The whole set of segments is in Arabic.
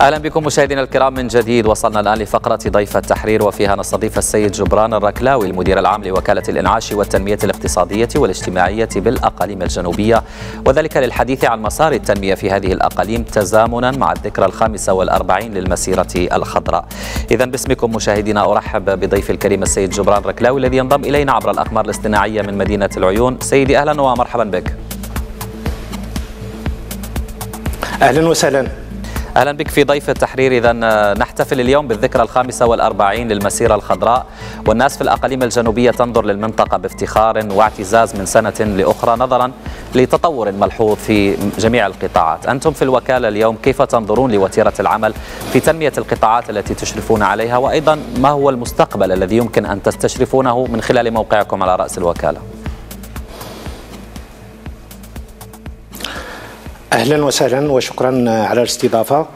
أهلا بكم مشاهدينا الكرام من جديد وصلنا الآن لفقرة ضيف التحرير وفيها نستضيف السيد جبران الركلاوي المدير العام لوكالة الإنعاش والتنمية الاقتصادية والاجتماعية بالأقاليم الجنوبية وذلك للحديث عن مسار التنمية في هذه الأقاليم تزامنا مع الذكرى الخامسة والأربعين للمسيرة الخضراء. اذا باسمكم مشاهدينا أرحب بضيف الكريم السيد جبران الركلاوي الذي ينضم إلينا عبر الأقمار الاصطناعيه من مدينة العيون. سيدي أهلا ومرحبا بك. أهلا وسهلا أهلا بك في ضيف التحرير. اذا نحتفل اليوم بالذكرى الخامسة والأربعين للمسيرة الخضراء. والناس في الأقاليم الجنوبية تنظر للمنطقة بافتخار واعتزاز من سنة لأخرى نظرا لتطور ملحوظ في جميع القطاعات. أنتم في الوكالة اليوم كيف تنظرون لوتيرة العمل في تنمية القطاعات التي تشرفون عليها؟ وأيضا ما هو المستقبل الذي يمكن أن تستشرفونه من خلال موقعكم على رأس الوكالة؟ أهلا وسهلا وشكرا على الاستضافة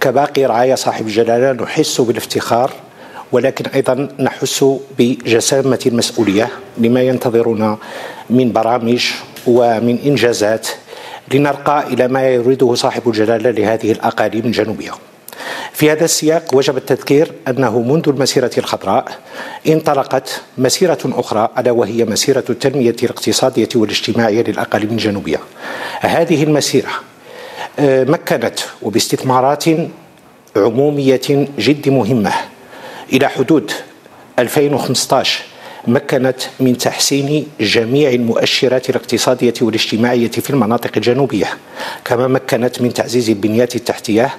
كباقي رعايا صاحب الجلالة نحس بالافتخار ولكن أيضا نحس بجسامة المسؤوليه لما ينتظرنا من برامج ومن إنجازات لنرقى إلى ما يريده صاحب الجلالة لهذه الأقاليم الجنوبية. في هذا السياق وجب التذكير أنه منذ المسيرة الخضراء انطلقت مسيرة أخرى ألا وهي مسيرة التنمية الاقتصادية والاجتماعية للاقاليم الجنوبيه. هذه المسيرة آه، مكنت وباستثمارات عمومية جد مهمة إلى حدود 2015 مكنت من تحسين جميع المؤشرات الاقتصادية والاجتماعية في المناطق الجنوبية كما مكنت من تعزيز البنيات التحتية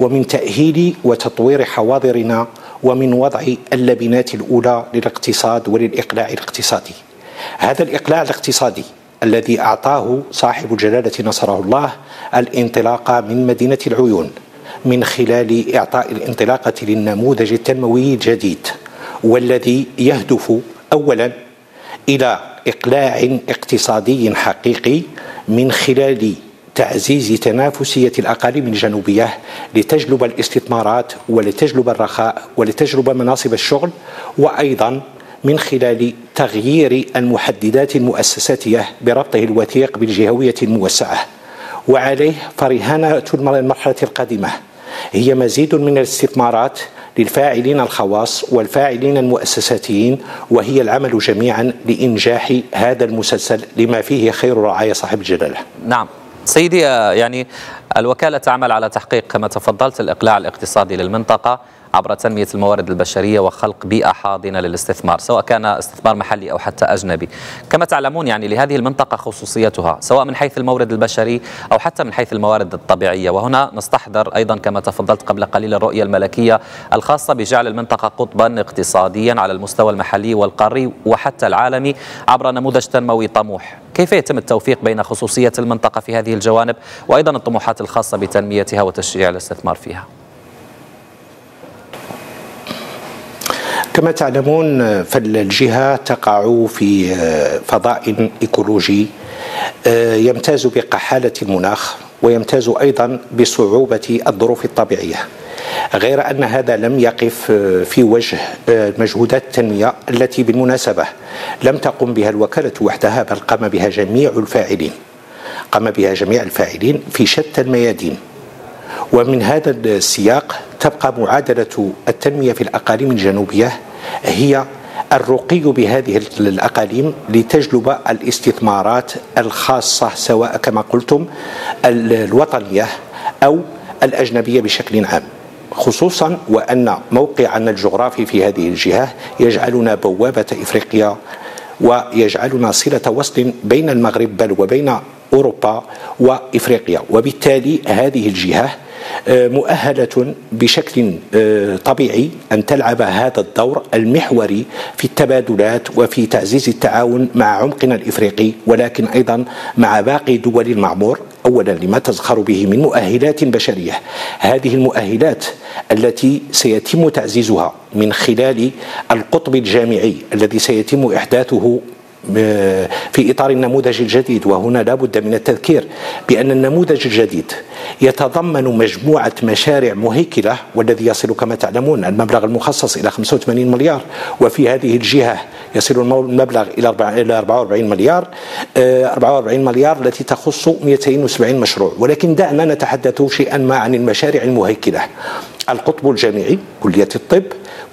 ومن تأهيل وتطوير حواضرنا ومن وضع اللبنات الأولى للاقتصاد وللإقلاع الاقتصادي. هذا الإقلاع الاقتصادي الذي أعطاه صاحب الجلالة نصره الله الانطلاق من مدينة العيون من خلال إعطاء الانطلاقة للنموذج التنموي الجديد والذي يهدف اولا إلى إقلاع اقتصادي حقيقي من خلال تعزيز تنافسية الأقاليم الجنوبية لتجلب الاستثمارات ولتجلب الرخاء ولتجلب مناصب الشغل وأيضا من خلال تغيير المحددات المؤسساتية بربطه الوثيق بالجهوية الموسعة. وعليه فرهانة المرحلة القادمة هي مزيد من الاستثمارات للفاعلين الخواص والفاعلين المؤسساتيين وهي العمل جميعا لإنجاح هذا المسلسل لما فيه خير رعاية صاحب الجلالة. نعم. سيدي يعني الوكالة تعمل على تحقيق كما تفضلت الإقلاع الاقتصادي للمنطقة. عبر تنمية الموارد البشرية وخلق بيئة حاضنة للاستثمار سواء كان استثمار محلي أو حتى أجنبي. كما تعلمون يعني لهذه المنطقة خصوصيتها سواء من حيث المورد البشري أو حتى من حيث الموارد الطبيعية. وهنا نستحضر أيضا كما تفضلت قبل قليل الرؤية الملكية الخاصة بجعل المنطقة قطبا اقتصاديا على المستوى المحلي والقاري وحتى العالمي عبر نموذج تنموي طموح. كيف يتم التوفيق بين خصوصية المنطقة في هذه الجوانب وأيضا الطموحات الخاصة بتنميتها وتشجيع الاستثمار فيها؟ كما تعلمون فالجهة تقع في فضاء إيكولوجي يمتاز بقحالة المناخ ويمتاز أيضا بصعوبة الظروف الطبيعية. غير أن هذا لم يقف في وجه مجهودات التنمية التي بالمناسبة لم تقم بها الوكالة وحدها بل قام بها جميع الفاعلين. قام بها جميع الفاعلين في شتى الميادين. ومن هذا السياق تبقى معادلة التنمية في الأقاليم الجنوبية هي الرقي بهذه الأقاليم لتجلب الاستثمارات الخاصة سواء كما قلتم الوطنية أو الأجنبية بشكل عام. خصوصا وأن موقعنا الجغرافي في هذه الجهة يجعلنا بوابة إفريقيا ويجعلنا صلة وصل بين المغرب بل وبين أوروبا وإفريقيا. وبالتالي هذه الجهة مؤهلة بشكل آه، طبيعي أن تلعب هذا الدور المحوري في التبادلات وفي تعزيز التعاون مع عمقنا الإفريقي ولكن أيضا مع باقي دول المعمور اولا لما تزخر به من مؤهلات بشرية. هذه المؤهلات التي سيتم تعزيزها من خلال القطب الجامعي الذي سيتم إحداثه في إطار النموذج الجديد وهنا لا بد من التذكير بأن النموذج الجديد يتضمن مجموعة مشاريع مهيكلة والذي يصل كما تعلمون المبلغ المخصص إلى 85 مليار وفي هذه الجهة يصل المبلغ إلى 44 مليار 44 مليار التي تخص 270 مشروع. ولكن دعنا نتحدث شيئا ما عن المشاريع المهيكلة. القطب الجامعي كلية الطب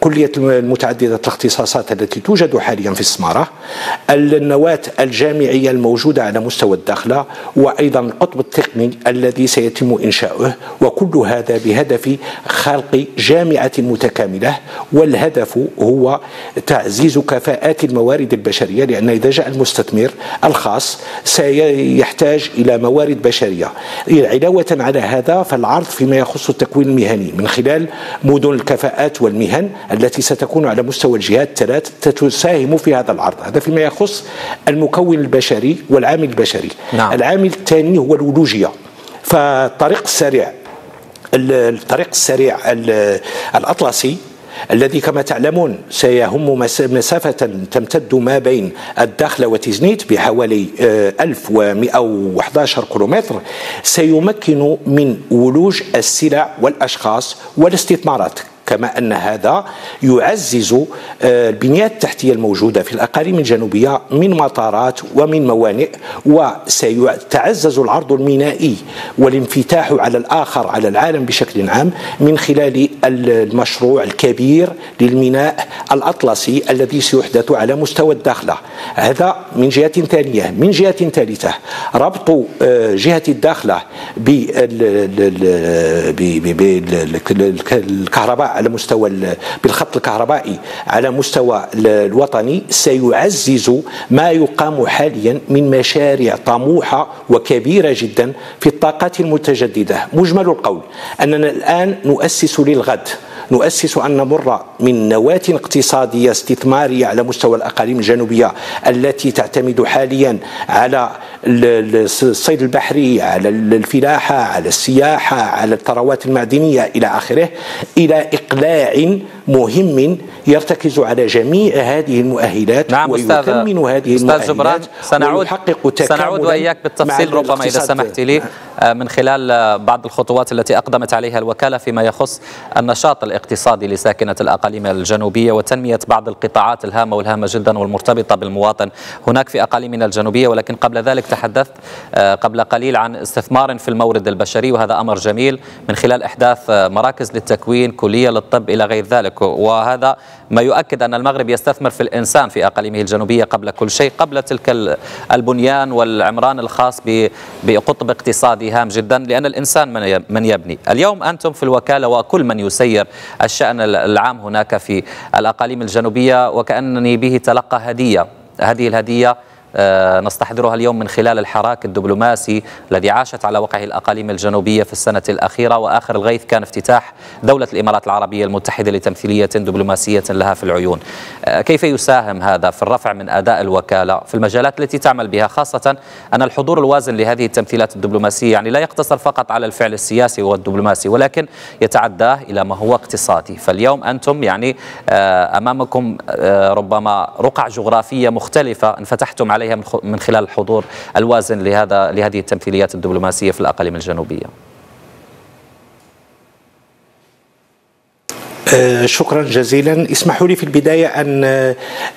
كلية المتعددة الاختصاصات التي توجد حاليا في السمارة النواة الجامعية الموجودة على مستوى الداخلة وأيضا القطب التقني الذي سيتم إنشاؤه وكل هذا بهدف خلق جامعة متكاملة والهدف هو تعزيز كفاءات الموارد البشرية لأن إذا جاء المستثمر الخاص سيحتاج إلى موارد بشرية. علاوة على هذا فالعرض فيما يخص التكوين المهني من خلال مدن الكفاءات والمهن التي ستكون على مستوى الجهات الثلاث تساهم في هذا العرض. هذا فيما يخص المكون البشري والعامل البشري. نعم. العامل الثاني هو الولوجية فالطريق السريع الطريق السريع الأطلسي الذي كما تعلمون سيهم مسافة تمتد ما بين الداخلة وتزنيت بحوالي 1111 كيلومتر سيمكن من ولوج السلع والأشخاص والاستثمارات. كما أن هذا يعزز آه، البنيات التحتية الموجودة في الاقاليم الجنوبية من مطارات ومن موانئ وسيتعزز العرض المينائي والانفتاح على الآخر على العالم بشكل عام من خلال المشروع الكبير للميناء الأطلسي الذي سيحدث على مستوى الداخلة. هذا من جهة ثانية من جهة ثالثه ربط آه، جهة الداخلة بالكهرباء على مستوى بالخط الكهربائي على مستوى الوطني سيعزز ما يقام حاليا من مشاريع طموحة وكبيرة جدا في الطاقات المتجددة. مجمل القول أننا الآن نؤسس للغد. نؤسس أن نمر من نواة اقتصادية استثمارية على مستوى الأقاليم الجنوبية التي تعتمد حاليا على الصيد البحري على الفلاحة على السياحة على الثروات المعدنية إلى آخره إلى إقلاع مهم يرتكز على جميع هذه المؤهلات نعم ويثمن هذه أستاذ جبران سنعود سنعود وإياك بالتفصيل ربما إذا سمحت لي آه، من خلال آه، بعض الخطوات التي أقدمت عليها الوكالة فيما يخص النشاط الاقتصادي لساكنة الأقاليم الجنوبية وتنمية بعض القطاعات الهامة والهامة جدا والمرتبطة بالمواطن هناك في أقاليمنا الجنوبية ولكن قبل ذلك تحدثت آه، قبل قليل عن استثمار في المورد البشري وهذا أمر جميل من خلال إحداث مراكز للتكوين كلية للطب إلى غير ذلك. وهذا ما يؤكد أن المغرب يستثمر في الإنسان في أقاليمه الجنوبية قبل كل شيء قبل تلك البنيان والعمران الخاص بقطب اقتصادي هام جدا لأن الإنسان من يبني. اليوم أنتم في الوكالة وكل من يسير الشأن العام هناك في الأقاليم الجنوبية وكأنني به تلقى هدية. هذه الهدية آه، نستحضرها اليوم من خلال الحراك الدبلوماسي الذي عاشت على وقعه الأقاليم الجنوبية في السنة الأخيرة وآخر الغيث كان افتتاح دولة الإمارات العربية المتحدة لتمثيلية دبلوماسية لها في العيون. آه، كيف يساهم هذا في الرفع من أداء الوكالة في المجالات التي تعمل بها خاصة أن الحضور الوازن لهذه التمثيلات الدبلوماسية يعني لا يقتصر فقط على الفعل السياسي والدبلوماسي ولكن يتعداه إلى ما هو اقتصادي. فاليوم أنتم يعني آه، أمامكم ربما رقع جغرافية مختلفة انفتحتم عليها عليها من خلال الحضور الوازن لهذا لهذه التمثيليات الدبلوماسية في الأقاليم الجنوبية. شكرا جزيلا اسمحوا لي في البداية أن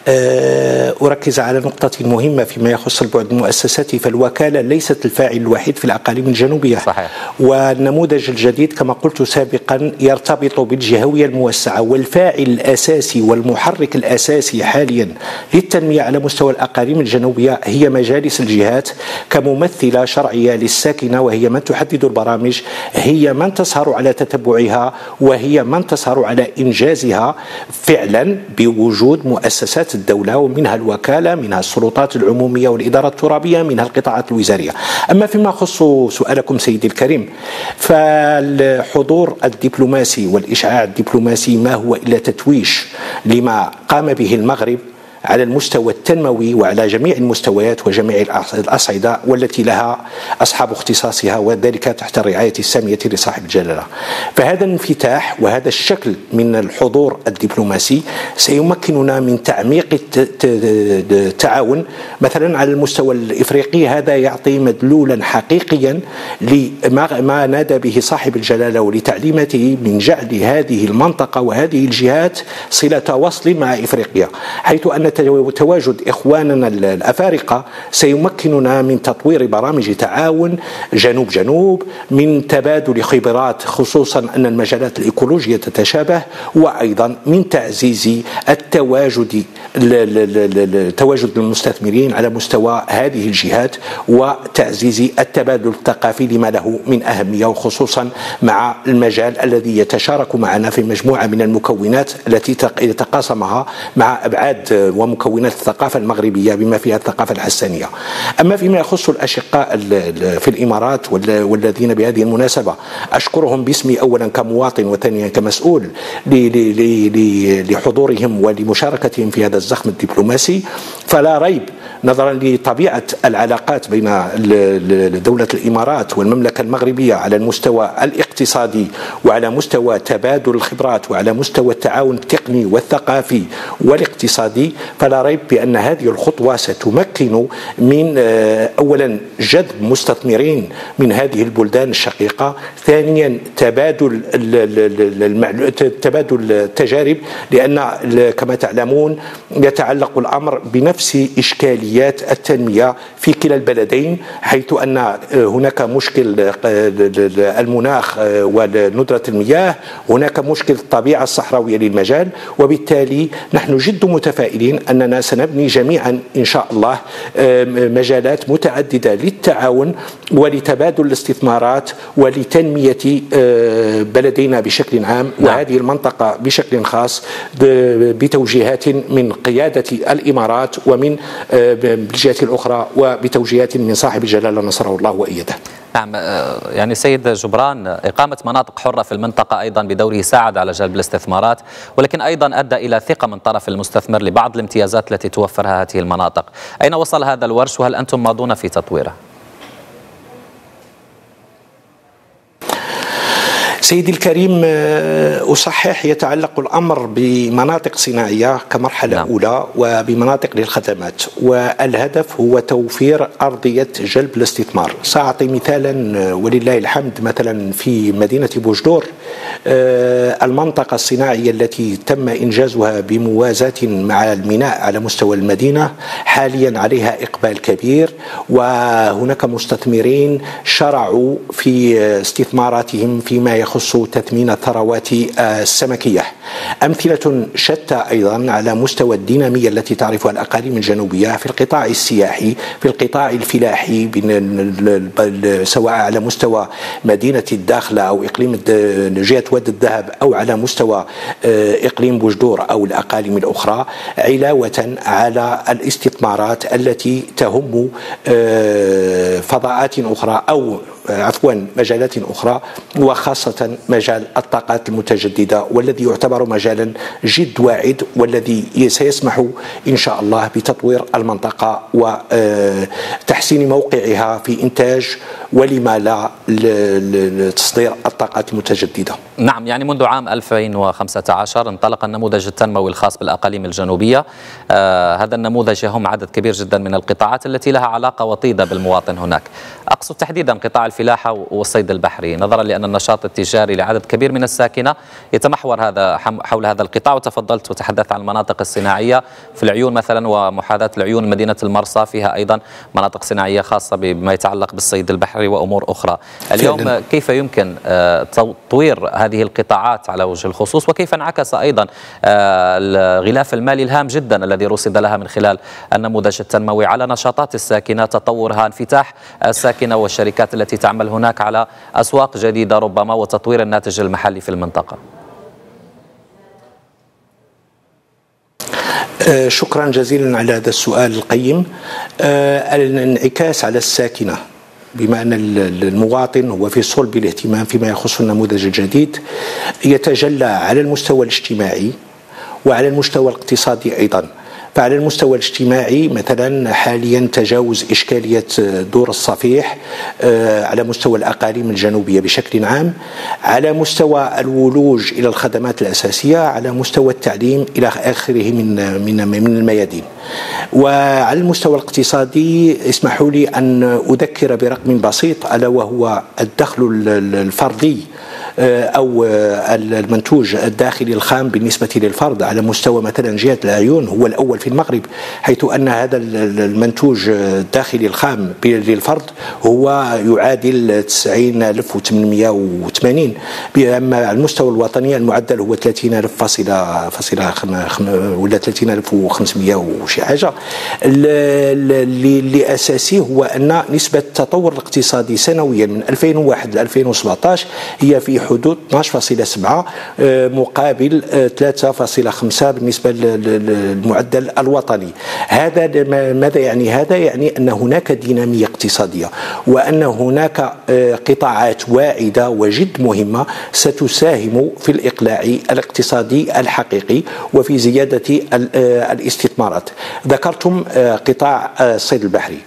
آه، أركز على نقطة مهمة فيما يخص البعد المؤسساتي فالوكالة ليست الفاعل الوحيد في الأقاليم الجنوبية صحيح. والنموذج الجديد كما قلت سابقا يرتبط بالجهوية الموسعة والفاعل الأساسي والمحرك الأساسي حاليا للتنمية على مستوى الأقاليم الجنوبية هي مجالس الجهات كممثلة شرعية للساكنة وهي من تحدد البرامج هي من تسهر على تتبعها وهي من تسهر على إنجازها فعلا بوجود مؤسسات الدولة ومنها الوكالة منها السلطات العمومية والإدارة الترابية منها القطاعات الوزارية. أما فيما يخص سؤالكم سيدي الكريم فالحضور الدبلوماسي والإشعاع الدبلوماسي ما هو إلا تتويش لما قام به المغرب على المستوى التنموي وعلى جميع المستويات وجميع الأصعدة والتي لها أصحاب اختصاصها وذلك تحت الرعاية السامية لصاحب الجلالة. فهذا الانفتاح وهذا الشكل من الحضور الدبلوماسي سيمكننا من تعميق التعاون. مثلا على المستوى الإفريقي هذا يعطي مدلولا حقيقيا لما نادى به صاحب الجلالة ولتعليمته من جعل هذه المنطقة وهذه الجهات صلة وصل مع إفريقيا حيث أن تواجد إخواننا الأفارقة سيمكننا من تطوير برامج تعاون جنوب جنوب من تبادل خبرات خصوصا أن المجالات الإيكولوجية تتشابه وأيضا من تعزيز التواجد تواجد المستثمرين على مستوى هذه الجهات وتعزيز التبادل الثقافي لما له من أهمية وخصوصا مع المجال الذي يتشارك معنا في مجموعة من المكونات التي يتقاسمها مع أبعاد ومكونات الثقافة المغربية بما فيها الثقافة الحسانية. أما فيما يخص الأشقاء في الإمارات والذين بهذه المناسبة أشكرهم باسمي أولا كمواطن وثانيا كمسؤول لحضورهم ولمشاركتهم في هذا الزخم الدبلوماسي. فلا ريب نظرا لطبيعة العلاقات بين دولة الإمارات والمملكة المغربية على المستوى الاقتصادي وعلى مستوى تبادل الخبرات وعلى مستوى التعاون التقني والثقافي والاقتصادي فلا ريب بأن هذه الخطوة ستمكن من آه، اولا جذب مستثمرين من هذه البلدان الشقيقة ثانيا تبادل تبادل التجارب لأن كما تعلمون يتعلق الأمر بنفس اشكاليه آليات التنمية في كلا البلدين حيث أن هناك مشكل المناخ وندرة المياه هناك مشكل الطبيعة الصحراوية للمجال وبالتالي نحن جد متفائلين أننا سنبني جميعا إن شاء الله مجالات متعددة للتعاون ولتبادل الاستثمارات ولتنمية بلدينا بشكل عام نعم. وهذه المنطقة بشكل خاص بتوجيهات من قيادة الإمارات ومن بالجهة الأخرى وبتوجيهات من صاحب الجلالة نصره الله وإيده نعم آه، يعني سيد جبران إقامة مناطق حرة في المنطقة أيضا بدوره ساعد على جلب الاستثمارات ولكن أيضا أدى إلى ثقة من طرف المستثمر لبعض الامتيازات التي توفرها هذه المناطق أين وصل هذا الورش وهل أنتم ماضون في تطويره؟ سيدي الكريم آه، أصحح يتعلق الأمر بمناطق صناعية كمرحلة نعم. أولى وبمناطق للخدمات والهدف هو توفير أرضية جلب الاستثمار سأعطي مثالا آه، ولله الحمد مثلا في مدينة بوجدور آه، المنطقة الصناعية التي تم إنجازها بموازاة مع الميناء على مستوى المدينة حاليا عليها إقبال كبير وهناك مستثمرين شرعوا في استثماراتهم فيما يخص يخص تثمين الثروات السمكية. أمثلة شتى أيضا على مستوى الدينامية التي تعرفها الأقاليم الجنوبية في القطاع السياحي في القطاع الفلاحي سواء على مستوى مدينة الداخلة أو إقليم جهة واد الذهب أو على مستوى آه، إقليم بوجدور أو الأقاليم الأخرى علاوة على الاستثمارات التي تهم آه، فضاءات أخرى أو عفوا مجالات أخرى وخاصة مجال الطاقات المتجددة والذي يعتبر مجالا جد واعد والذي سيسمح إن شاء الله بتطوير المنطقة وتحسين موقعها في إنتاج ولما لا لتصدير الطاقات المتجددة. نعم يعني منذ عام 2015 انطلق النموذج التنموي الخاص بالأقاليم الجنوبية. آه هذا النموذج يهم عدد كبير جدا من القطاعات التي لها علاقة وطيدة بالمواطن هناك. أقصد تحديدا قطاع الفلاحة والصيد البحري نظرا لأن النشاط التجاري لعدد كبير من الساكنة يتمحور هذا حول هذا القطاع. وتفضلت وتحدثت عن المناطق الصناعية في العيون مثلا ومحاذاة العيون مدينة المرصى فيها أيضا مناطق صناعية خاصة بما يتعلق بالصيد البحري وأمور أخرى. اليوم كيف يمكن آه، تطوير هذه القطاعات على وجه الخصوص؟ وكيف انعكس أيضا آه، الغلاف المالي الهام جدا الذي رصد لها من خلال النموذج التنموي على نشاطات الساكنة تطورها انفتاح الساكنة والشركات التي تعمل هناك على أسواق جديدة ربما وتطوير الناتج المحلي في المنطقة. آه، شكرا جزيلا على هذا السؤال القيم. آه، الانعكاس على الساكنة بما أن المواطن هو في صلب الاهتمام فيما يخص النموذج الجديد يتجلى على المستوى الاجتماعي وعلى المستوى الاقتصادي أيضا. فعلى المستوى الاجتماعي مثلا حاليا تجاوز إشكالية دور الصفيح على مستوى الأقاليم الجنوبية بشكل عام على مستوى الولوج إلى الخدمات الأساسية على مستوى التعليم إلى آخره من من من الميادين. وعلى المستوى الاقتصادي اسمحوا لي أن أذكر برقم بسيط ألا وهو الدخل الفردي آه، أو آه، المنتوج الداخلي الخام بالنسبة للفرد على مستوى مثلا جهة العيون هو الأول في المغرب حيث أن هذا المنتوج الداخلي الخام للفرد هو يعادل 90880 اما على المستوى الوطني المعدل هو 30000 فاصلة فاصلة ولا 30500 وشي حاجة. اللي أساسي هو أن نسبة التطور الاقتصادي سنويا من 2001 ل 2017 هي في حدود 12.7 آه، مقابل 3.5 آه، بالنسبة للمعدل الوطني. هذا ماذا يعني هذا؟ يعني أن هناك دينامية اقتصادية وأن هناك آه، قطاعات واعدة وجد مهمة ستساهم في الإقلاع الاقتصادي الحقيقي وفي زيادة الاستثمارات. ذكرتم قطاع الصيد البحري.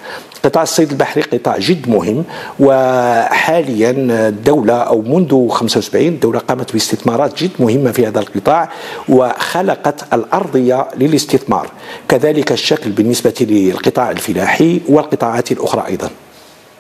قطاع الصيد البحري قطاع جد مهم وحاليا الدولة أو منذ 75 الدولة قامت باستثمارات جد مهمة في هذا القطاع وخلقت الأرضية للاستثمار كذلك الشكل بالنسبة للقطاع الفلاحي والقطاعات الأخرى أيضا.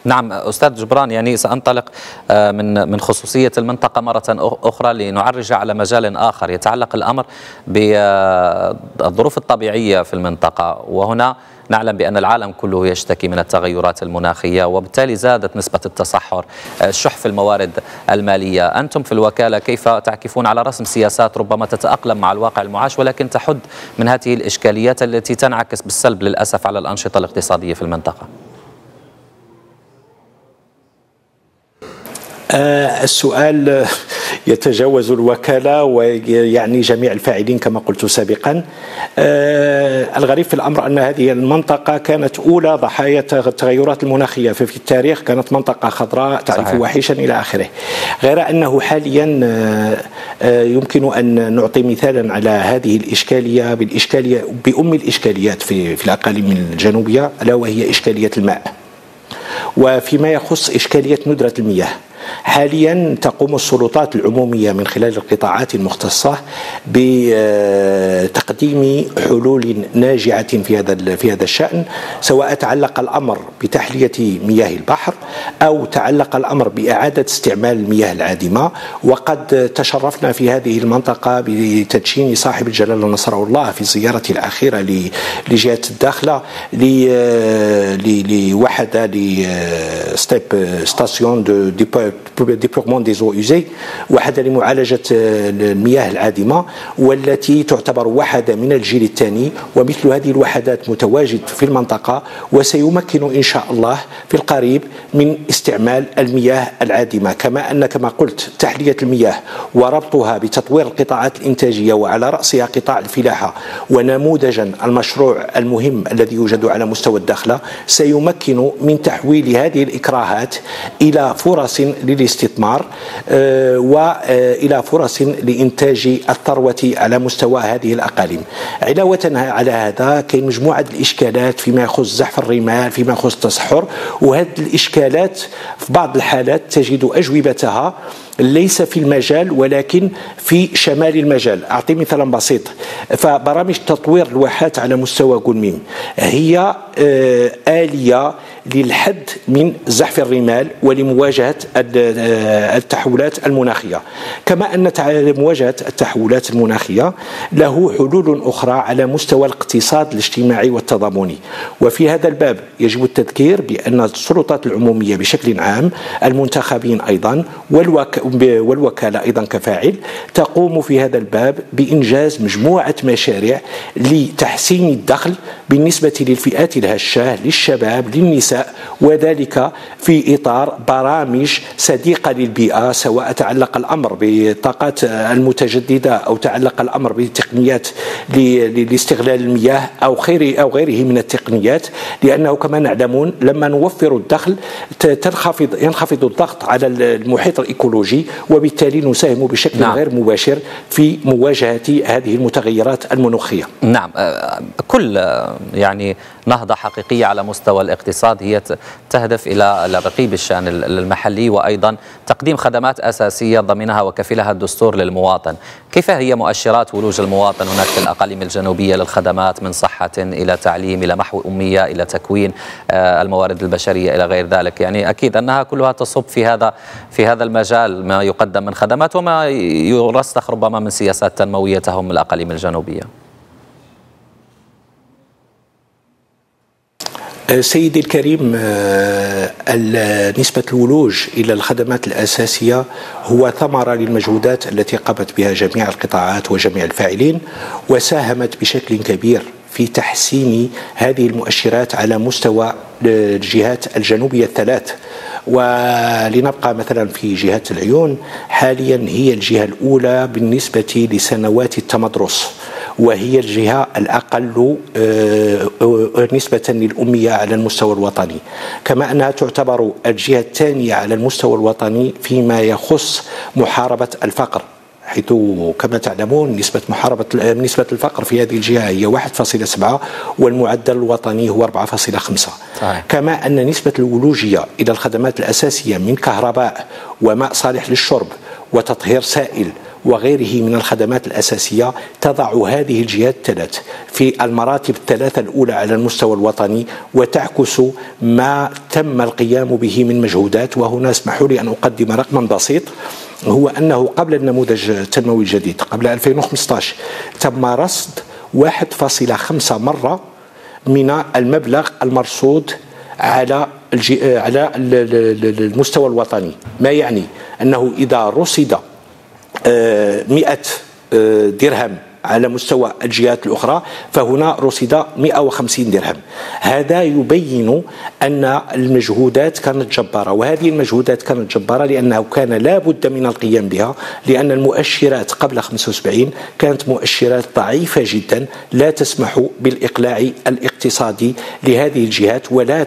نعم أستاذ جبران يعني سأنطلق آه، من من خصوصية المنطقة مرة أخرى لنعرج على مجال آخر يتعلق الأمر بالظروف الطبيعية في المنطقة. وهنا نعلم بأن العالم كله يشتكي من التغيرات المناخية وبالتالي زادت نسبة التصحر الشح في الموارد المالية. أنتم في الوكالة كيف تعكفون على رسم سياسات ربما تتأقلم مع الواقع المعاش ولكن تحد من هذه الإشكاليات التي تنعكس بالسلب للأسف على الأنشطة الاقتصادية في المنطقة؟ السؤال يتجاوز الوكالة ويعني جميع الفاعلين كما قلت سابقا. آه الغريب في الأمر أن هذه المنطقة كانت أولى ضحايا التغيرات المناخية في التاريخ. كانت منطقة خضراء تعرف وحشا إلى آخره. غير أنه حاليا آه, آه، يمكن أن نعطي مثالا على هذه الإشكالية بالإشكالية بأم الإشكاليات في, في الأقاليم الجنوبية ألا وهي إشكالية الماء. وفيما يخص إشكالية ندرة المياه. حاليا تقوم السلطات العمومية من خلال القطاعات المختصة بتقديم حلول ناجعة في هذا في هذا الشأن سواء تعلق الأمر بتحلية مياه البحر أو تعلق الأمر بإعادة استعمال المياه العادمة. وقد تشرفنا في هذه المنطقة بتدشين صاحب الجلالة نصره الله في زيارته الأخيرة لجهة الداخلة لوحدة la STEP station d'épurement des eaux usées وحدة لمعالجة المياه العادمة والتي تعتبر وحدة من الجيل الثاني ومثل هذه الوحدات متواجد في المنطقة وسيمكن إن شاء الله في القريب من استعمال المياه العادمة. كما أن كما قلت تحلية المياه وربطها بتطوير القطاعات الإنتاجية وعلى رأسها قطاع الفلاحة ونموذجا المشروع المهم الذي يوجد على مستوى الدخله سيمكن من تحويل هذه الإكراهات إلى فرص للاستثمار آه، وإلى فرص لإنتاج الثروة على مستوى هذه الأقاليم. علاوة على هذا كاين مجموعة الإشكالات فيما يخص زحف الرمال فيما يخص التصحر وهذه الإشكالات في بعض الحالات تجد أجوبتها ليس في المجال ولكن في شمال المجال. أعطي مثلا بسيط. فبرامج تطوير الواحات على مستوى قلميم هي آه، آلية للحد من زحف الرمال ولمواجهة آه، التحولات المناخية. كما أن مواجهة التحولات المناخية له حلول أخرى على مستوى الاقتصاد الاجتماعي والتضامني. وفي هذا الباب يجب التذكير بأن السلطات العمومية بشكل عام المنتخبين أيضا والوكالة أيضا كفاعل تقوم في هذا الباب بإنجاز مجموعة مشاريع لتحسين الدخل بالنسبة للفئات الهشة للشباب للنساء النساء وذلك في إطار برامج صديقة للبيئة سواء تعلق الأمر بالطاقات المتجددة أو تعلق الأمر بتقنيات لاستغلال المياه أو خير أو غيره من التقنيات لأنه كما نعلمون لما نوفر الدخل تنخفض ينخفض الضغط على المحيط الإيكولوجي وبالتالي نساهم بشكل نعم. غير مباشر في مواجهة هذه المتغيرات المناخية نعم آه، كل يعني نهضة حقيقية على مستوى الاقتصاد هي تهدف إلى الرقي بالشأن المحلي وأيضا تقديم خدمات أساسية ضمنها وكفلها الدستور للمواطن. كيف هي مؤشرات ولوج المواطن هناك في الأقاليم الجنوبية للخدمات من صحة إلى تعليم إلى محو أمية إلى تكوين آه، الموارد البشرية إلى غير ذلك؟ يعني أكيد أنها كلها تصب في هذا في هذا المجال ما يقدم من خدمات وما يرسخ ربما من سياسات تنموية تهم الأقاليم الجنوبية. سيدي الكريم آه، نسبة الولوج إلى الخدمات الأساسية هو ثمرة للمجهودات التي قامت بها جميع القطاعات وجميع الفاعلين وساهمت بشكل كبير في تحسين هذه المؤشرات على مستوى الجهات الجنوبية الثلاث. ولنبقى مثلا في جهة العيون حاليا هي الجهة الأولى بالنسبة لسنوات التمدرس. وهي الجهة الأقل آه، آه، نسبة للأمية على المستوى الوطني. كما أنها تعتبر الجهة الثانية على المستوى الوطني فيما يخص محاربة الفقر حيث كما تعلمون نسبة محاربة نسبة الفقر في هذه الجهة هي 1.7 والمعدل الوطني هو 4.5 كما أن نسبة الولوجية إلى الخدمات الأساسية من كهرباء وماء صالح للشرب وتطهير سائل وغيره من الخدمات الأساسية تضع هذه الجهات الثلاث في المراتب الثلاثة الأولى على المستوى الوطني وتعكس ما تم القيام به من مجهودات. وهنا اسمحوا لي أن أقدم رقما بسيط هو أنه قبل النموذج التنموي الجديد قبل 2015 تم رصد 1.5 مرة من المبلغ المرصود على على المستوى الوطني. ما يعني؟ أنه إذا رصد 100 آه، درهم. على مستوى الجهات الأخرى فهنا رصد 150 درهم هذا يبين أن المجهودات كانت جبارة وهذه المجهودات كانت جبارة لأنه كان لا بد من القيام بها لأن المؤشرات قبل 75 كانت مؤشرات ضعيفة جدا لا تسمح بالإقلاع الاقتصادي لهذه الجهات ولا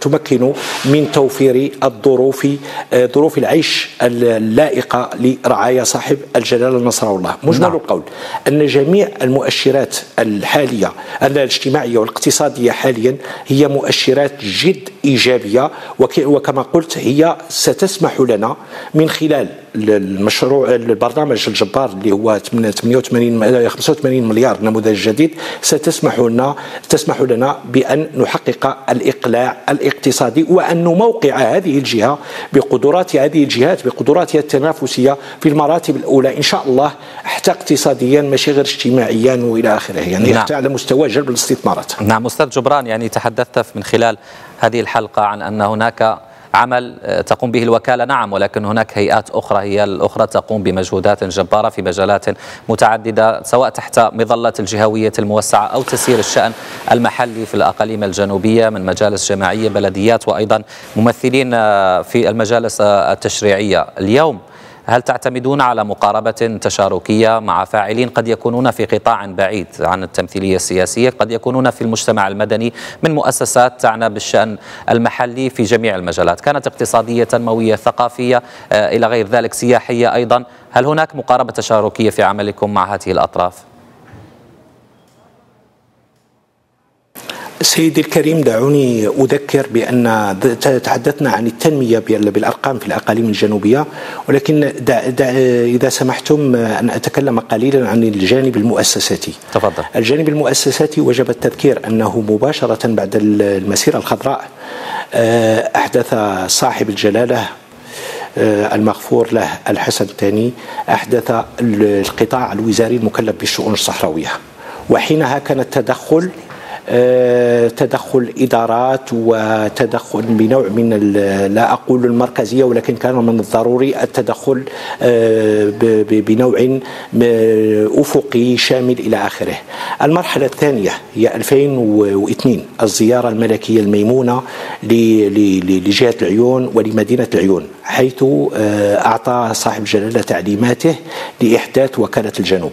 تمكن من توفير الظروف ظروف العيش اللائقة لرعايا صاحب الجلالة نصر الله مجمل نعم. القول أن جميع المؤشرات الحالية الاجتماعية والاقتصادية حاليا هي مؤشرات جد إيجابية وكما قلت هي ستسمح لنا من خلال المشروع البرنامج الجبار اللي هو 88 85 مليار نموذج جديد. ستسمح لنا تسمح لنا بأن نحقق الإقلاع الاقتصادي وأن نموقع هذه الجهة بقدرات هذه الجهات بقدراتها التنافسية في المراتب الأولى. إن شاء الله حتى اقتصاديا ماشي غير اجتماعيا وإلى آخره. يعني نعم. حتى على مستوى جلب الاستثمارات. نعم أستاذ جبران يعني تحدثت من خلال هذه الحلقة عن أن هناك عمل آه، تقوم به الوكالة. نعم ولكن هناك هيئات أخرى هي الأخرى تقوم بمجهودات جبارة في مجالات متعددة سواء تحت مظلة الجهوية الموسعة أو تسيير الشأن المحلي في الأقاليم الجنوبية من مجالس جماعية بلديات وأيضا ممثلين آه، في المجالس آه، التشريعية. اليوم هل تعتمدون على مقاربة تشاركية مع فاعلين قد يكونون في قطاع بعيد؟ عن التمثيلية السياسية قد يكونون في المجتمع المدني من مؤسسات تعنى بالشأن المحلي في جميع المجالات. كانت اقتصادية تنموية ثقافية آه، إلى غير ذلك سياحية أيضا. هل هناك مقاربة تشاركية في عملكم مع هذه الأطراف؟ سيدي الكريم دعوني أذكر بأن تحدثنا عن التنمية بالأرقام في الأقاليم الجنوبية ولكن دع دع إذا سمحتم أن أتكلم قليلا عن الجانب المؤسساتي. تفضل. الجانب المؤسساتي وجب التذكير أنه مباشرة بعد المسيرة الخضراء آه، أحدث صاحب الجلالة آه، المغفور له الحسن الثاني أحدث القطاع الوزاري المكلف بالشؤون الصحراوية. وحينها كان التدخل تدخل إدارات وتدخل بنوع من لا أقول المركزية ولكن كان من الضروري التدخل بنوع أفقي شامل إلى آخره. المرحلة الثانية هي 2002 الزيارة الملكية الميمونة لجهة العيون ولمدينة العيون حيث آه، أعطى صاحب الجلالة تعليماته لإحداث وكالة الجنوب.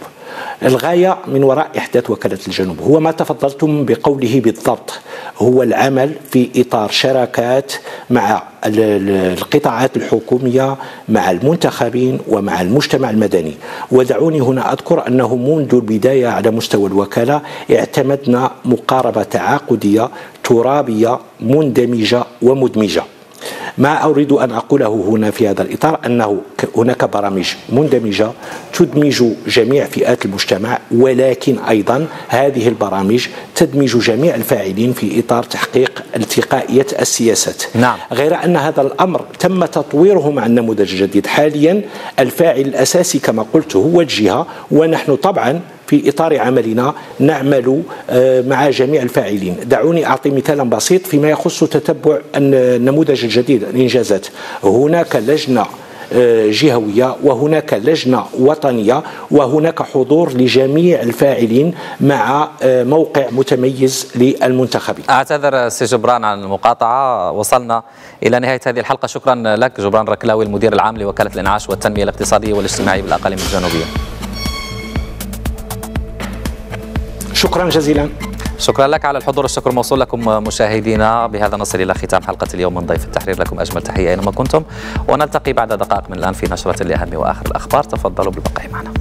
الغاية من وراء إحداث وكالة الجنوب. هو ما تفضلتم بقوله بالضبط. هو العمل في إطار شراكات مع القطاعات الحكومية مع المنتخبين ومع المجتمع المدني. ودعوني هنا أذكر أنه منذ البداية على مستوى الوكالة اعتمدنا مقاربة تعاقدية ترابية مندمجة ومدمجة. ما أريد أن أقوله هنا في هذا الإطار أنه هناك برامج مندمجة تدمج جميع فئات المجتمع ولكن أيضا هذه البرامج تدمج جميع الفاعلين في إطار تحقيق التقائية السياسات نعم. غير أن هذا الأمر تم تطويره مع النموذج الجديد حاليا الفاعل الأساسي كما قلت هو الجهة ونحن طبعا في إطار عملنا نعمل آه، مع جميع الفاعلين. دعوني أعطي مثالا بسيط فيما يخص تتبع النموذج الجديد الإنجازات. هناك لجنة آه، جهوية وهناك لجنة وطنية وهناك حضور لجميع الفاعلين مع آه، موقع متميز للمنتخبين. أعتذر سي جبران عن المقاطعة. وصلنا إلى نهاية هذه الحلقة. شكرا لك جبران ركلاوي المدير العام لوكالة الإنعاش والتنمية الاقتصادية والاجتماعية بالأقاليم الجنوبية. شكرا جزيلا. شكرا لك على الحضور الشكر موصول لكم مشاهدينا. بهذا نصل إلى ختام حلقة اليوم من ضيف التحرير. لكم أجمل تحية أينما كنتم ونلتقي بعد دقائق من الآن في نشرة لأهم وآخر الأخبار. تفضلوا بالبقاء معنا.